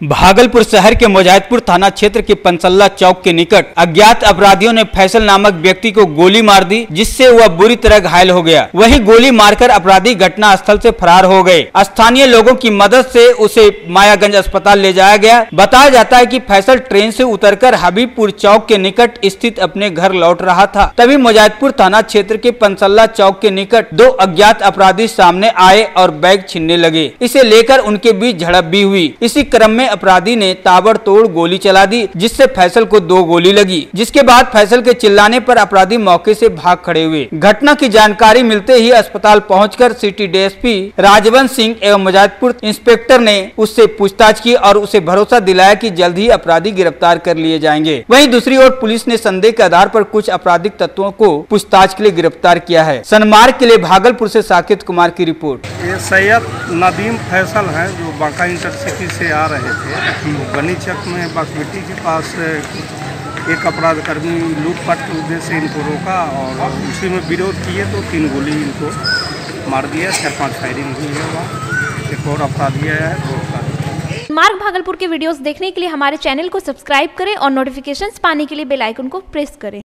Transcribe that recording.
भागलपुर शहर के मुजाहिदपुर थाना क्षेत्र के पंसल्ला चौक के निकट अज्ञात अपराधियों ने फैसल नामक व्यक्ति को गोली मार दी, जिससे वह बुरी तरह घायल हो गया। वहीं गोली मारकर अपराधी घटना स्थल से फरार हो गए। स्थानीय लोगों की मदद से उसे मायागंज अस्पताल ले जाया गया। बताया जाता है कि फैसल ट्रेन से उतरकर हबीबपुर चौक के निकट स्थित अपने घर लौट रहा था। तभी मुजाहिदपुर थाना क्षेत्र के पंसल्ला चौक के निकट दो अज्ञात अपराधी सामने आए और बैग छीनने लगे। इसे लेकर उनके बीच झड़प भी हुई। इसी क्रम में अपराधी ने ताबड़तोड़ गोली चला दी, जिससे फैसल को दो गोली लगी। जिसके बाद फैसल के चिल्लाने पर अपराधी मौके से भाग खड़े हुए। घटना की जानकारी मिलते ही अस्पताल पहुंचकर सिटी डीएसपी राजवंश सिंह एवं मुजाहिदपुर इंस्पेक्टर ने उससे पूछताछ की और उसे भरोसा दिलाया कि जल्द ही अपराधी गिरफ़्तार कर लिए जाएँगे। वहीं दूसरी ओर पुलिस ने संदेह के आधार पर कुछ आपराधिक तत्वों को पूछताछ के लिए गिरफ़्तार किया है। सनमार्ग के लिए भागलपुर से साकेत कुमार की रिपोर्ट। ये सैयद नदीम फैसल हैं, जो बांका इंटरसिटी से आ रहे बनी चक में बासमिट्टी के पास एक अपराध कर्मी लूटपाट के उद्देश्य इनको रोका और उसी में विरोध किए तो तीन गोली इनको मार दिया, चार पाँच फायरिंग हुई है वहाँ। एक और अपराधी आया है, दो मार्ग भागलपुर के वीडियोस देखने के लिए हमारे चैनल को सब्सक्राइब करें और नोटिफिकेशंस पाने के लिए बेल आइकन को प्रेस करें।